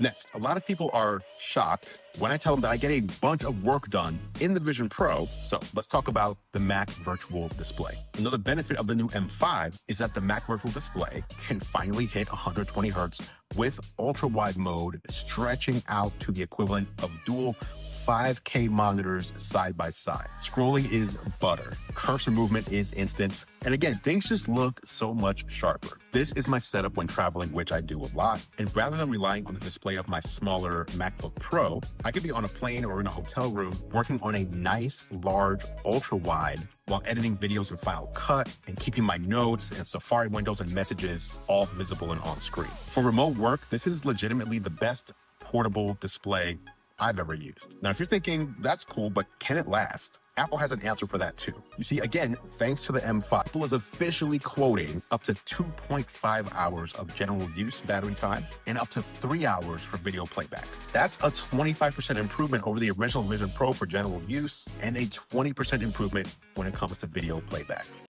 Next, a lot of people are shocked when I tell them that I get a bunch of work done in the Vision Pro. So let's talk about the Mac Virtual Display. Another benefit of the new M5 is that the Mac Virtual Display can finally hit 120 hertz with ultra wide mode, stretching out to the equivalent of dual 5K monitors side by side. Scrolling is butter. Cursor movement is instant. And again, things just look so much sharper. This is my setup when traveling, which I do a lot. And rather than relying on the display of my smaller MacBook Pro, I could be on a plane or in a hotel room working on a nice, large, ultra wide while editing videos in Final Cut and keeping my notes and Safari windows and messages all visible and on screen. For remote work, this is legitimately the best portable display I've ever used. Now, if you're thinking that's cool, but can it last? Apple has an answer for that too. You see, again, thanks to the M5, Apple is officially quoting up to 2.5 hours of general use battery time and up to three hours for video playback. That's a 25% improvement over the original Vision Pro for general use and a 20% improvement when it comes to video playback.